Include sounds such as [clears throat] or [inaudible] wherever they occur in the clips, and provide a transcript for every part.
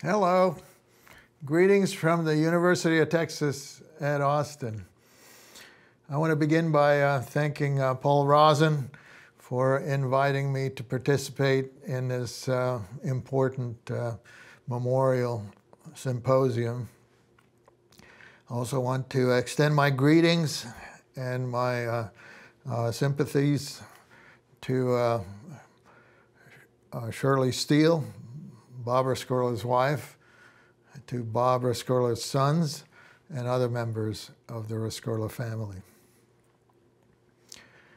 Hello. Greetings from the University of Texas at Austin. I want to begin by uh, thanking uh, Paul Rozin for inviting me to participate in this uh, important uh, memorial symposium. I also want to extend my greetings and my uh, uh, sympathies to Shirley Steele, Bob Rescorla's wife, to Bob Rescorla's sons, and other members of the Rescorla family.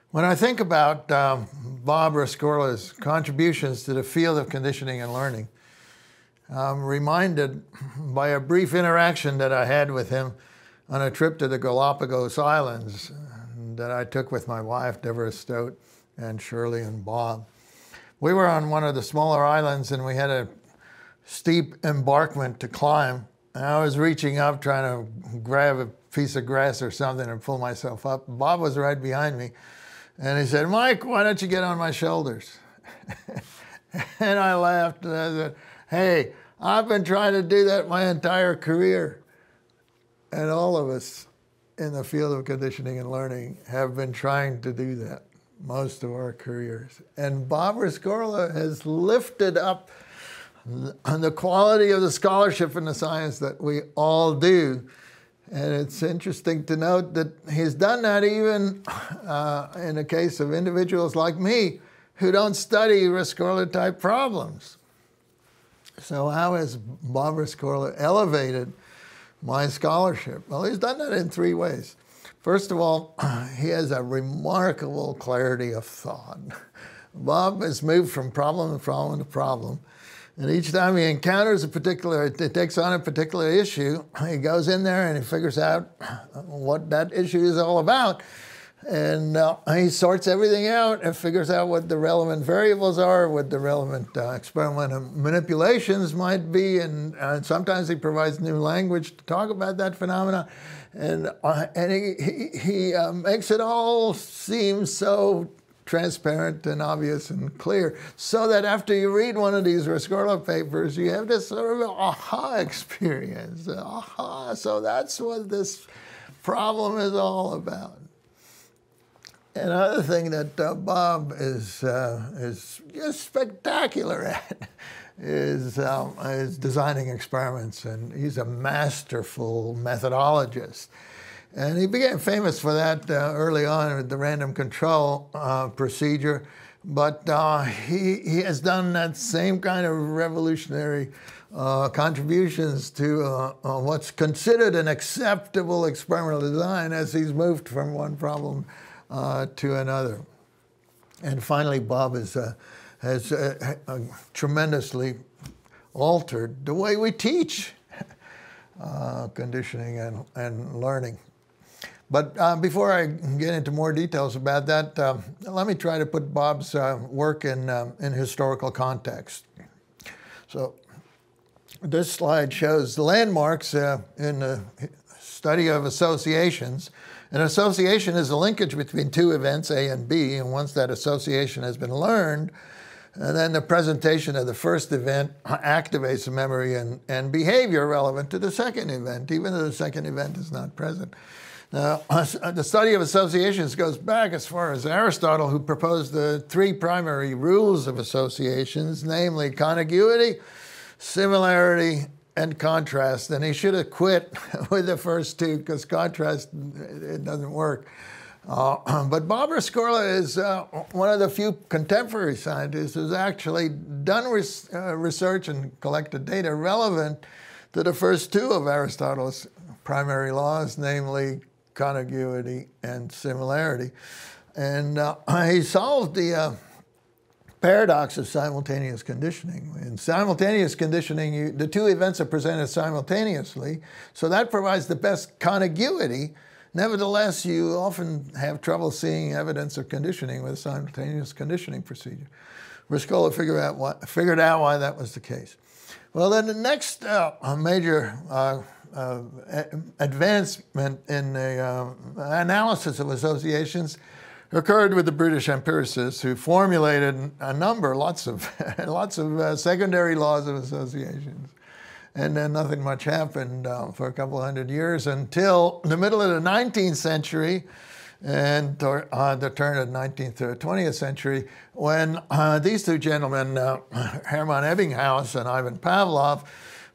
When I think about um, Bob Rescorla's contributions to the field of conditioning and learning, I'm reminded by a brief interaction that I had with him on a trip to the Galapagos Islands that I took with my wife, Deborah Stout, and Shirley and Bob. We were on one of the smaller islands and we had a steep embankment to climb. And I was reaching up trying to grab a piece of grass or something and pull myself up. Bob was right behind me. And he said, Mike, why don't you get on my shoulders? [laughs] and I laughed and I said, Hey, I've been trying to do that my entire career. And all of us in the field of conditioning and learning have been trying to do that most of our careers. And Bob Rescorla has lifted up the quality of the scholarship and the science that we all do. And it's interesting to note that he's done that even uh, in the case of individuals like me who don't study Rescorla type problems. So, how has Bob Rescorla elevated my scholarship? Well, he's done that in three ways. First of all, [clears throat] he has a remarkable clarity of thought. [laughs] Bob has moved from problem to problem to problem and each time he encounters a particular, it takes on a particular issue, he goes in there and he figures out what that issue is all about. And uh, he sorts everything out and figures out what the relevant variables are, what the relevant uh, experimental manipulations might be, and, uh, sometimes he provides new language to talk about that phenomena. And, uh, and he, he, he uh, makes it all seem so transparent and obvious and clear, so that after you read one of these Rescorla papers, you have this sort of aha experience. Aha, so that's what this problem is all about. Another thing that uh, Bob is, uh, is just spectacular at is, um, is designing experiments, and he's a masterful methodologist. And he became famous for that uh, early on with the random control uh, procedure. But uh, he, he has done that same kind of revolutionary uh, contributions to uh, uh, what's considered an acceptable experimental design as he's moved from one problem to another. And finally, Bob is, has tremendously altered the way we teach [laughs] conditioning and, and learning. But uh, before I get into more details about that, uh, let me try to put Bob's uh, work in, um, in historical context. So this slide shows the landmarks uh, in the study of associations. An association is a linkage between two events, A and B, and once that association has been learned, and then the presentation of the first event [coughs] activates memory and, and behavior relevant to the second event, even though the second event is not present. Now, [laughs] the study of associations goes back as far as Aristotle, who proposed the three primary rules of associations, namely contiguity, similarity, and contrast. And he should have quit [laughs] with the first two because contrast it doesn't work. Uh, [clears throat] but Barbara Rescorla is uh, one of the few contemporary scientists who's actually done res uh, research and collected data relevant to the first two of Aristotle's primary laws, namely contiguity and similarity. And uh, [clears throat] he solved the uh, paradox of simultaneous conditioning. In simultaneous conditioning, you, the two events are presented simultaneously, so that provides the best contiguity. Nevertheless, you often have trouble seeing evidence of conditioning with a simultaneous conditioning procedure. Rescorla figured out, why, figured out why that was the case. Well, then the next uh, major uh, advancement in the uh, analysis of associations occurred with the British empiricists who formulated a number, lots of, [laughs] lots of uh, secondary laws of associations. and then nothing much happened uh, for a couple hundred years until the middle of the 19th century and uh, the turn of the 19th to 20th century when uh, these two gentlemen, uh, [laughs] Hermann Ebbinghaus and Ivan Pavlov,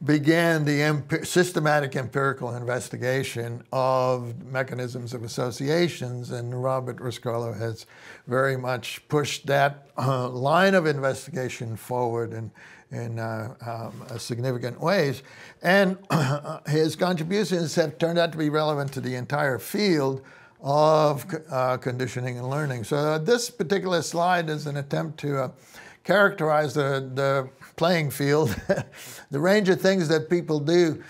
began the systematic empirical investigation of mechanisms of associations, and Robert Rescorla has very much pushed that uh, line of investigation forward in, in uh, um, significant ways. And his contributions have turned out to be relevant to the entire field of uh, conditioning and learning. So uh, this particular slide is an attempt to uh, characterize the, the playing field, [laughs] the range of things that people do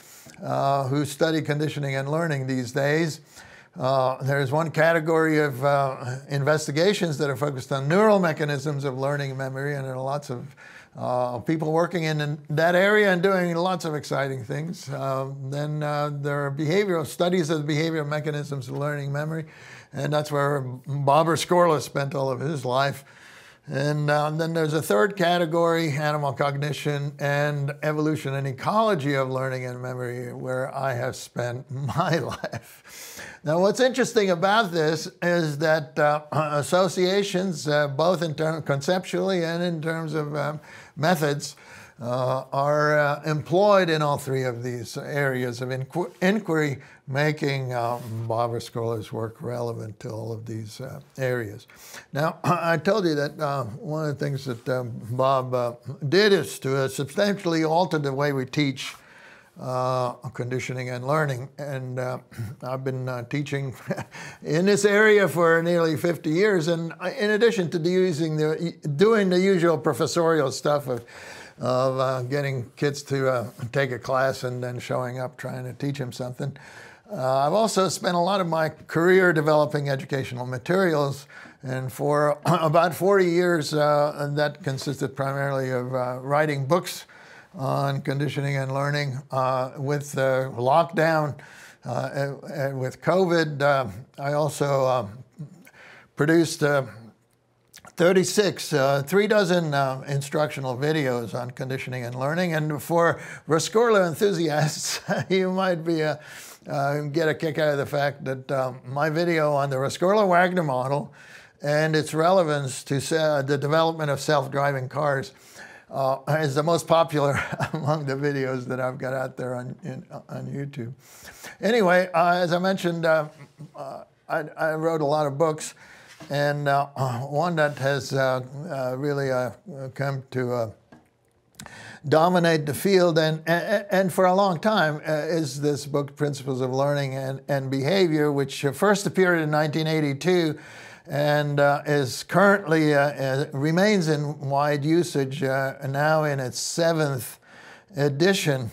uh, who study conditioning and learning these days. Uh, there's one category of uh, investigations that are focused on neural mechanisms of learning and memory, and there are lots of uh, people working in that area and doing lots of exciting things. Uh, then uh, there are behavioral studies of the behavioral mechanisms of learning memory, and that's where Bob Rescorla spent all of his life. And uh, then there's a third category, animal cognition and evolution and ecology of learning and memory, where I have spent [laughs] my life. Now, what's interesting about this is that uh, [clears throat] associations, uh, both in terms conceptually and in terms of um, methods, uh, are uh, employed in all three of these areas of inqu inquiry, making Bob Rescorla's work relevant to all of these uh, areas. Now, [clears throat] I told you that uh, one of the things that um, Bob uh, did is to uh, substantially alter the way we teach conditioning and learning. And [clears throat] I've been teaching [laughs] in this area for nearly 50 years. And in addition to using the, doing the usual professorial stuff of of uh, getting kids to uh, take a class and then showing up trying to teach them something. Uh, I've also spent a lot of my career developing educational materials, and for [clears throat] about 40 years, uh, that consisted primarily of uh, writing books on conditioning and learning. Uh, with the lockdown, with COVID, I also produced 36, uh, three dozen uh, instructional videos on conditioning and learning. And for Rescorla enthusiasts, [laughs] you might be a, uh, get a kick out of the fact that um, my video on the Rescorla-Wagner model and its relevance to the development of self-driving cars uh, is the most popular [laughs] among the videos that I've got out there on, in, on YouTube. Anyway, uh, as I mentioned, uh, I, I wrote a lot of books. And uh, [clears throat] one that has uh, uh, really uh, come to uh, dominate the field and, and, for a long time uh, is this book, Principles of Learning and, and Behavior, which first appeared in 1982 and is currently, remains in wide usage now in its seventh edition.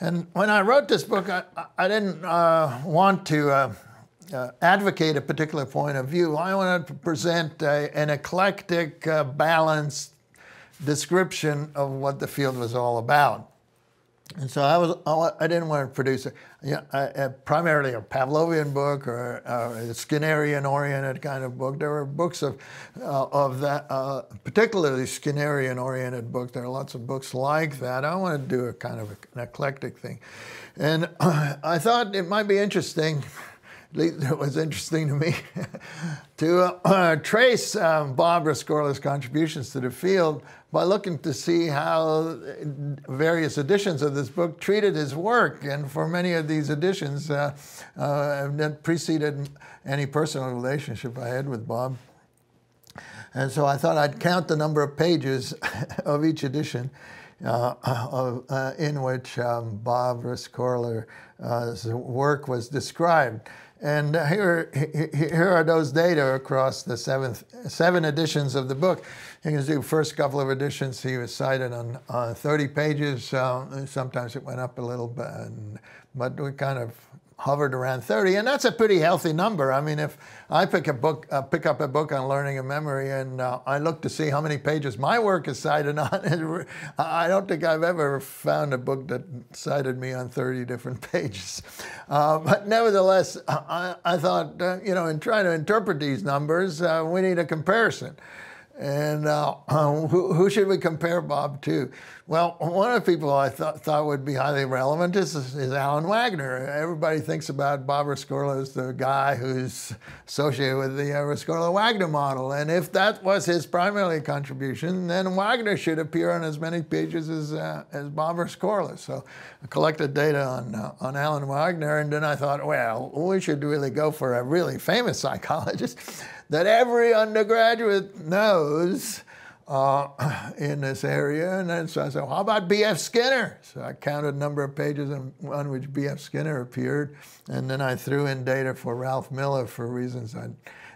And when I wrote this book, I, I didn't want to uh, advocate a particular point of view. I wanted to present a, an eclectic, uh, balanced description of what the field was all about. And so I was, I didn't want to produce a, primarily a Pavlovian book or a Skinnerian-oriented kind of book. There were books of, uh, of that, uh, particularly Skinnerian-oriented book. There are lots of books like that. I wanted to do a kind of an eclectic thing. And [clears throat] I thought it might be interesting it [laughs] was interesting to me [laughs] to uh, [clears throat] trace um, Bob Rescorla's contributions to the field by looking to see how various editions of this book treated his work. And for many of these editions, uh, uh, that preceded any personal relationship I had with Bob. And so I thought I'd count the number of pages [laughs] of each edition uh, uh, in which um, Bob Rescorla's work was described. And here, here are those data across the seventh, seven editions of the book. You can see first couple of editions, he was cited on uh, 30 pages. Sometimes it went up a little bit, but we kind of hovered around 30, and that's a pretty healthy number. I mean, if I pick a book, uh, pick up a book on learning and memory, and uh, I look to see how many pages my work is cited [laughs] on, I don't think I've ever found a book that cited me on 30 different [laughs] pages. Uh, but nevertheless, I, I thought, uh, you know, in trying to interpret these numbers, uh, we need a comparison. And uh, [clears throat] who, who, should we compare Bob to? Well, one of the people I thought, thought would be highly relevant is, is Alan Wagner. Everybody thinks about Bob Rescorla as the guy who's associated with the uh, Rescorla-Wagner model. And if that was his primary contribution, then Wagner should appear on as many pages as, uh, as Bob Rescorla. So I collected data on, uh, on Alan Wagner, and then I thought, well, we should really go for a really famous [laughs] psychologist that every undergraduate knows uh, [clears throat] in this area. And then so I said, well, how about B.F. Skinner? So I counted a number of pages on which B.F. Skinner appeared. And then I threw in data for Ralph Miller for reasons I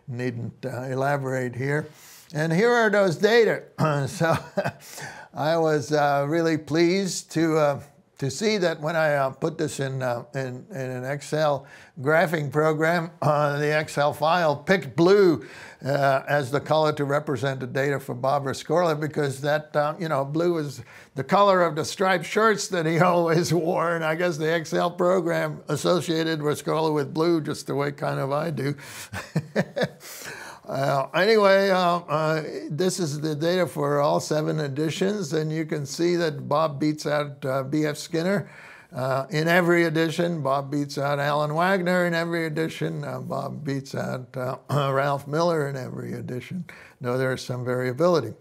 needn't uh, elaborate here. And here are those data. [clears throat] so [laughs] I was uh, really pleased to uh, to see that when I uh, put this in, uh, in, in, an Excel graphing program, uh, the Excel file picked blue uh, as the color to represent the data for Bob Rescorla because that, uh, you know, blue is the color of the striped shirts that he [laughs] always wore. And I guess the Excel program associated Rescorla with blue just the way kind of I do. [laughs] Uh, anyway, uh, uh, this is the data for all seven editions, and you can see that Bob beats out uh, B.F. Skinner uh, in every edition. Bob beats out Alan Wagner in every edition. Uh, Bob beats out [clears throat] Ralph Miller in every edition, though there's some variability.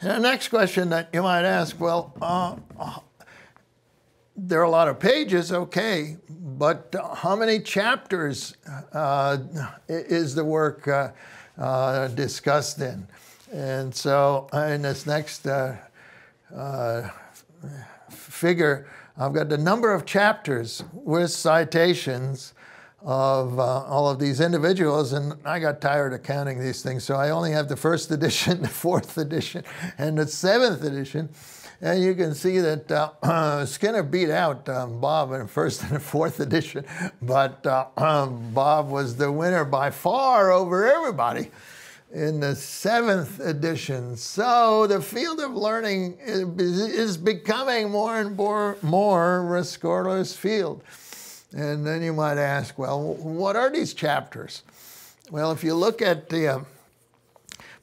And the next question that you might ask, well, there are a lot of pages, okay, but how many chapters uh, is the work uh, uh, discussed in? And so in this next uh, uh, figure, I've got the number of chapters with citations of uh, all of these individuals, and I got tired of counting these things, so I only have the first [laughs] edition, the fourth edition, and the seventh edition. And you can see that uh, [clears throat] Skinner beat out um, Bob in first [laughs] and fourth edition, but uh, [clears throat] Bob was the winner by far over everybody in the seventh edition. So the field of learning is becoming more and more, more Rescorla's field. And then you might ask, well, what are these chapters? Well, if you look at the uh,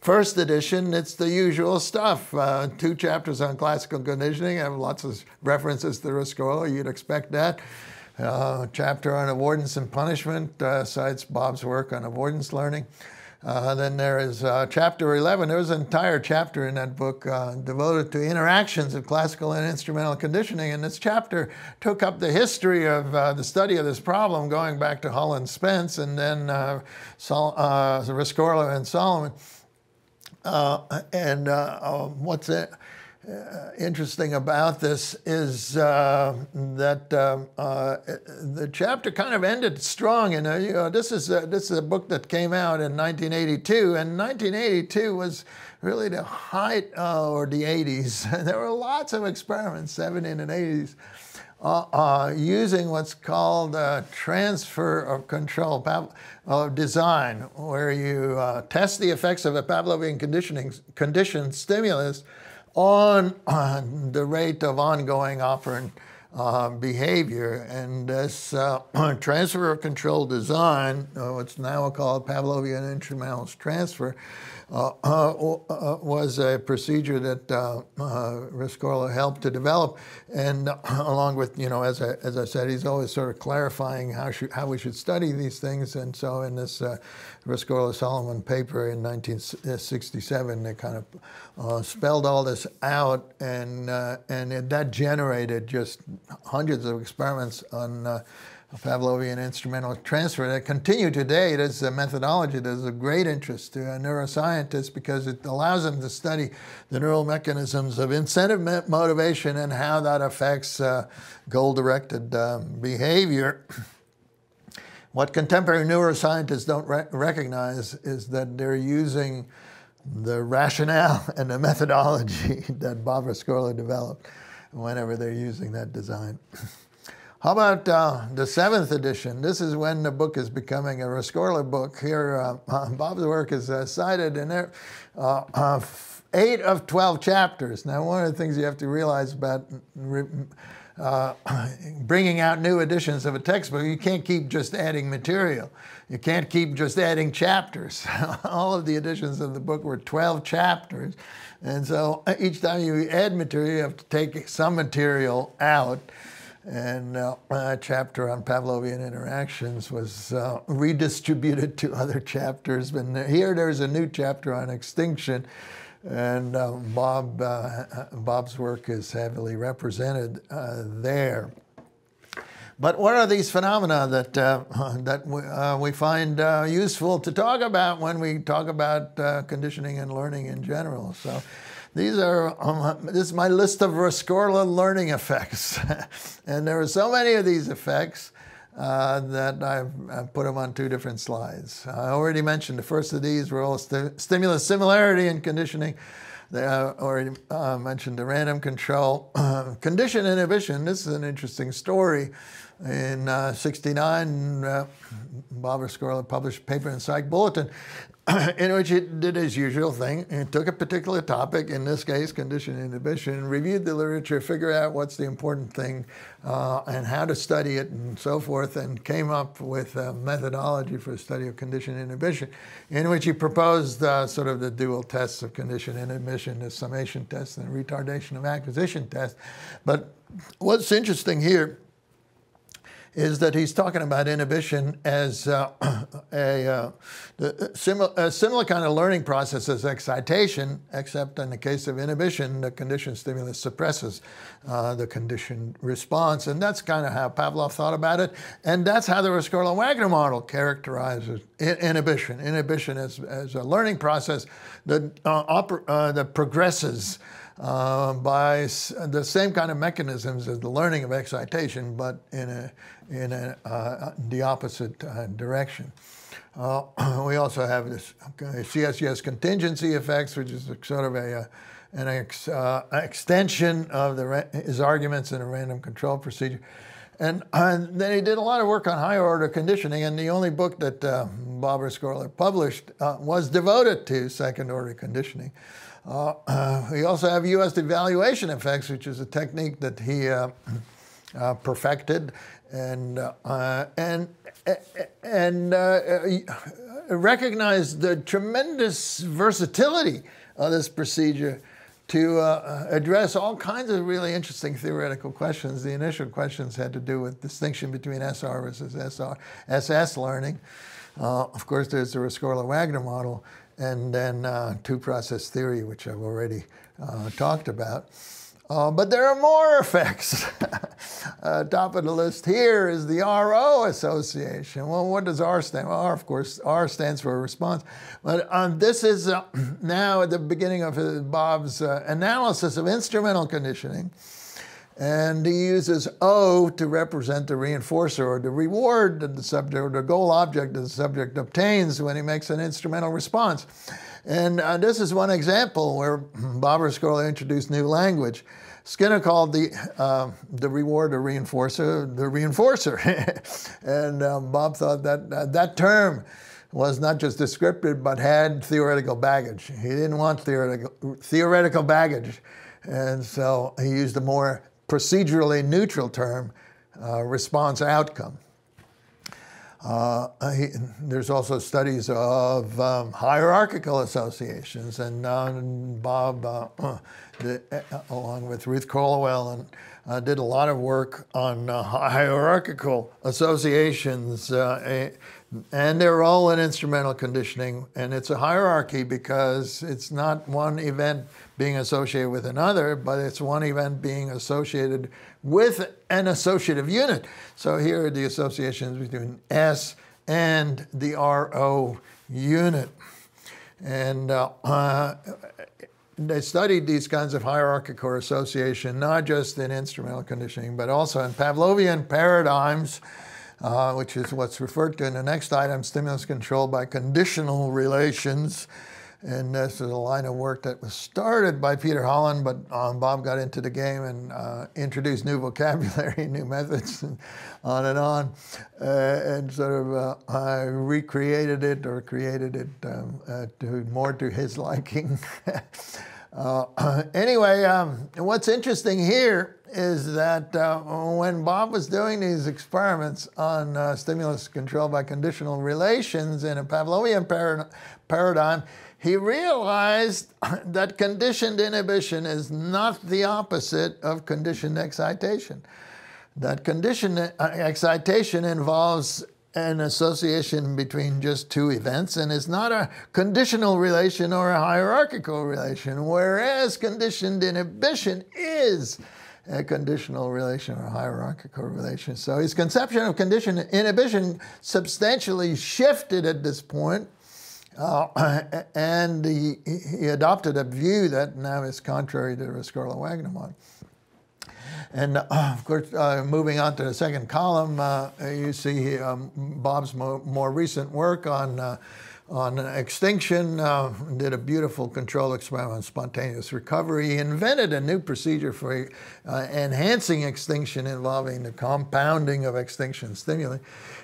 First edition, it's the usual stuff. Uh, two chapters on classical conditioning. I have lots of references to Rescorla. You'd expect that. Uh, chapter on avoidance and punishment uh, cites Bob's work on avoidance learning. Uh, then there is uh, chapter 11. There was an entire chapter in that book uh, devoted to interactions of classical and instrumental conditioning. And this chapter took up the history of the study of this problem going back to Hull and Spence and then Sol- Rescorla and Solomon. Uh, and uh, uh what's uh, interesting about this is that the chapter kind of ended strong. And you know, this is a, this is a book that came out in 1982, and 1982 was really the height or the 80s. [laughs] there were lots of experiments, 70s and 80s. Uh, uh, using what's called transfer of control of design, where you uh, test the effects of a Pavlovian conditioning conditioned stimulus on, the rate of ongoing operant uh, behavior. And this uh, [clears throat] transfer of control design, uh, what's now called Pavlovian instrumental transfer, uh, uh, uh, Uh, uh, uh, was a procedure that Rescorla helped to develop. And along with, you know, as I, as I said, he's always sort of clarifying how, should, how we should study these things. And so in this Rescorla Solomon paper in 1967, they kind of uh, spelled all this out, and uh, and it, that generated just hundreds of experiments on uh, Pavlovian instrumental transfer that continue today. It is a methodology that is of great interest to neuroscientists because it allows them to study the neural mechanisms of incentive motivation and how that affects uh, goal-directed um, behavior. [clears throat] What contemporary neuroscientists don't re recognize is that they're using the rationale [laughs] and the methodology [laughs] that Bob Rescorla developed whenever they're using that design. [clears throat] How about uh, the seventh edition? This is when the book is becoming a Rescorla book. Here, uh, [laughs] Bob's work is uh, cited in there. Uh, uh, eight of 12 chapters. Now, one of the things you have to realize about uh, [clears throat] bringing out new editions of a textbook, you can't keep just adding material. You can't keep just adding chapters. [laughs] All of the editions of the book were 12 chapters. And so each time you add material, you have to take some material out. And uh, a chapter on Pavlovian interactions was uh, redistributed to other chapters. But here there's a new chapter on extinction and uh, Bob, uh, Bob's work is heavily represented uh, there. But what are these phenomena that, uh, that we, we find useful to talk about when we talk about conditioning and learning in general? So these are, um, this is my list of Rescorla learning effects. [laughs] and there are so many of these effects uh, that I've, I've, put them on two different slides. I already mentioned the first of these were all st stimulus similarity and conditioning. They uh, already uh, mentioned the random control. [clears throat] condition inhibition, this is an interesting story. In uh, 69, uh, Bob Rescorla published a paper in Psych Bulletin in which it did his usual thing. It took a particular topic, in this case, condition inhibition, reviewed the literature, figured out what's the important thing uh, and how to study it and so forth, and came up with a methodology for the study of condition inhibition, in which he proposed uh, sort of the dual tests of condition inhibition, the summation test and the retardation of acquisition test. But what's interesting here is that he's talking about inhibition as uh, [clears throat] a, uh, a, similar kind of learning process as excitation, except in the case of inhibition, the conditioned stimulus suppresses uh, the conditioned response. And that's kind of how Pavlov thought about it. And that's how the Rescorla-Wagner model characterizes inhibition. Inhibition as, as a learning process that, uh, uh, that progresses uh, by the same kind of mechanisms as the learning of excitation, but in a in a, uh, the opposite uh, direction. Uh, [clears throat] we also have this CS-US contingency effects, which is sort of a, uh, an ex, uh, extension of the, his arguments in a random control procedure. And, and, then he did a lot of work on higher order conditioning, and the only book that uh, Bob Rescorla published uh, was devoted to second order conditioning. Uh, [clears throat] we also have U.S. devaluation effects, which is a technique that he perfected and uh, and and uh, recognize the tremendous versatility of this procedure to uh, address all kinds of really interesting theoretical questions. The initial questions had to do with distinction between SR versus SR, SS learning. Uh, of course, there's the Rescorla-Wagner model, and then uh, two-process theory, which I've already uh, talked about. Uh, but there are more [laughs] effects. uh, top of the list here is the RO association. Well, what does R stand for? R, of course, R stands for response. But um, this is uh, [clears throat] now at the beginning of Bob's analysis of instrumental conditioning. And he uses O to represent the reinforcer or the reward that the subject or the goal object that the subject obtains when he makes an instrumental response. And uh, this is one example where [clears throat] Bob Rescorla introduced new language. Skinner called the, uh, the reward a reinforcer the reinforcer. [laughs] and um, Bob thought that uh, that term was not just descriptive, but had theoretical baggage. He didn't want theoretical, theoretical baggage. And so he used a more procedurally neutral term, uh, response outcome. Uh, he, there's also studies of um, hierarchical associations, and uh, Bob, uh, [clears throat] uh, along with Ruth Colwill, and uh, did a lot of work on uh, hierarchical associations, and they're all in instrumental conditioning. And it's a hierarchy because it's not one event being associated with another, but it's one event being associated with an associative unit. So here are the associations between S and the RO unit. And uh, uh, they studied these kinds of hierarchical association, not just in instrumental conditioning, but also in Pavlovian paradigms, uh, which is what's referred to in the next item, stimulus control by conditional relations. And this is a line of work that was started by Peter Holland, but um, Bob got into the game and uh, introduced new vocabulary, [laughs] new methods, and on and on, uh, and sort of uh, recreated it or created it um, uh, to more to his [laughs] liking. [laughs] Uh, [clears throat] anyway, um, what's interesting here is that uh, when Bob was doing these experiments on uh, stimulus control by conditional relations in a Pavlovian par paradigm, he realized [coughs] that conditioned inhibition is not the opposite of conditioned excitation. That conditioned uh, excitation involves an association between just two events and is not a conditional relation or a hierarchical relation, whereas conditioned inhibition is a conditional relation or hierarchical relation. So his conception of conditioned inhibition substantially shifted at this point, uh, [clears throat] and he, he, adopted a view that now is contrary to the Rescorla-Wagner and uh, of course, uh, moving on to the second column, uh, you see um, Bob's mo more recent work on uh, on extinction, uh, did a beautiful control experiment on spontaneous recovery. He invented a new procedure for uh, enhancing extinction involving the compounding of extinction stimuli.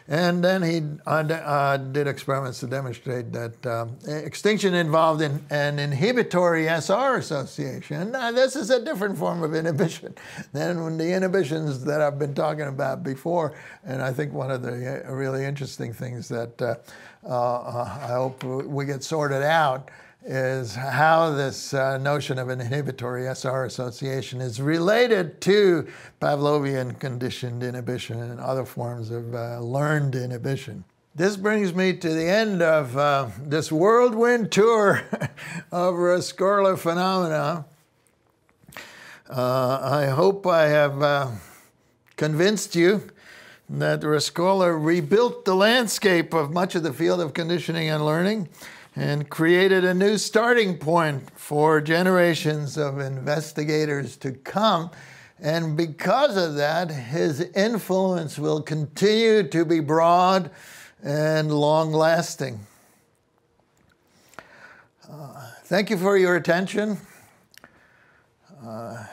And then he uh, uh did experiments to demonstrate that um, extinction involved in an inhibitory SR association. Now, this is a different form of inhibition [laughs] than the inhibitions that I've been talking about before. And I think one of the uh, really interesting things that uh, uh, I hope we get sorted out is how this uh, notion of an inhibitory SR association is related to Pavlovian conditioned inhibition and other forms of uh, learned inhibition. This brings me to the end of uh, this whirlwind tour [laughs] of Rescorla phenomena. Uh, I hope I have uh, convinced you that Rescorla rebuilt the landscape of much of the field of conditioning and learning and created a new starting point for generations of investigators to come. And because of that, his influence will continue to be broad and long lasting. Uh, thank you for your attention. Uh,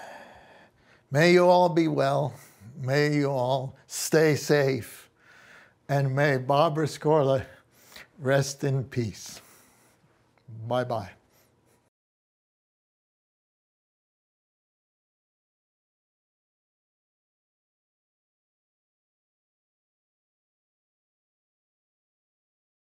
may you all be well. May you all stay safe. And may Barbara Rescorla rest in peace. Bye bye.